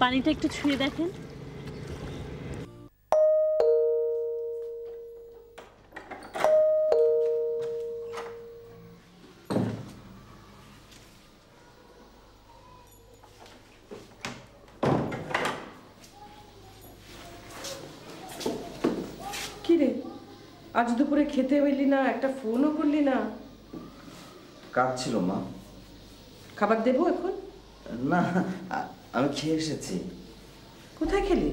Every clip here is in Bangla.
পানিটা একটু ছুঁয়ে দেখেন। কি রে? আজ দুপুরে খেতে হইলি না একটা ফোনও করলি না। কাজ ছিল মা। খাবার দেবো এখন? না আমি খেয়ে এসেছি। কোথায় খেলি?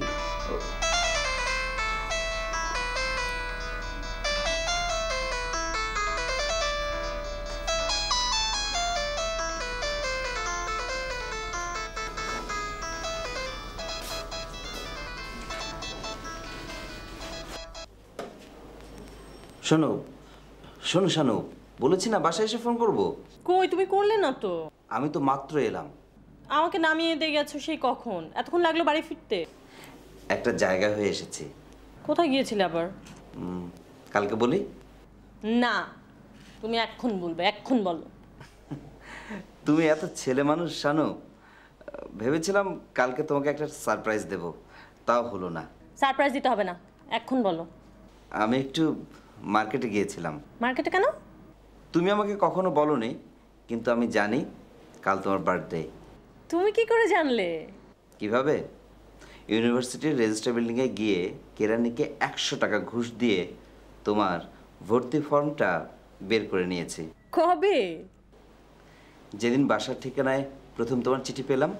শোনো শোনো শানু বলেছি না বাসায় এসে ফোন করব? কই তুমি করলে না তো? আমি তো মাত্র এলাম। আমাকে নামিয়ে দিয়ে গেছো সেই কখন? এতক্ষণ লাগল বাড়ি ফিরতে? একটা জায়গা হয়ে এসেছি। কোথায় গিয়েছিলে আবার? কালকে বলি? না তুমি এখন বলবে এখন বলো। তুমি এত ছেলে মানুষ শানু। ভেবেছিলাম কালকে তোমাকে একটা সারপ্রাইজ দেব তাও হলো না। সারপ্রাইজ দিতে হবে না এখন বলো। আমি একটু মার্কেটে গিয়েছিলাম। মার্কেটে কেন? তুমি আমাকে কখনো বলনি কিন্তু আমি জানি কাল তোমার বার্থডে তুমি কি করে জানলে? কীভাবে? ইউনিভার্সিটির রেজিস্টার বিল্ডিংয়ে গিয়ে কেরানিকে একশো টাকা ঘুষ দিয়ে তোমার ভর্তি ফর্মটা বের করে নিয়েছি। কবে? যেদিন বাসার ঠিকানায় প্রথম তোমার চিঠি পেলাম।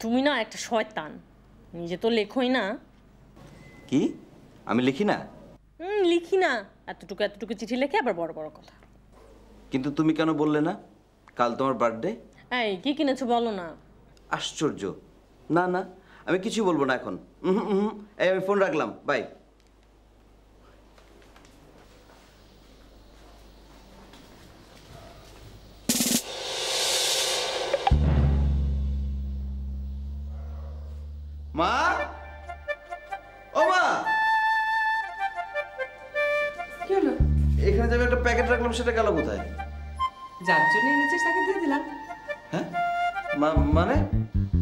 তুমি না একটা শয়তান। নিজে তো লেখোই না। কি? আমি লিখি না? হুম লিখি না। এতটুকু এতটুকু চিঠি লেখে আবার বড় বড় কথা। কিন্তু তুমি কেন বললে না? কাল তোমার বার্থডে। এই কি কিনেছো বলো না? আশ্চর্য। না না আমি কিছু বলব না এখন। এই আমি ফোন রাখলাম বাই মা? ও মা! কি হলো? এখানে যে আমি একটা প্যাকেট রাখলাম সেটা গেল কোথায়? যার জন্য এনেছিস তাকে দিয়ে দিলাম। হ্যাঁ? মানে?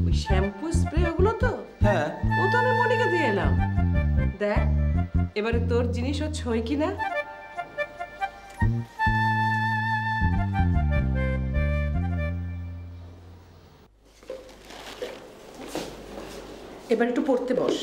ওই শ্যাম্পু স্প্রে ওগুলো তো? হ্যাঁ। ও তো আমি মনিকে দিয়ে এলাম। দেখ এবারে তোর জিনিস ও ছই কিনা? এবার একটু পড়তে বস।